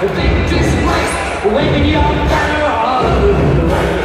Baby, just waste, waking you up down.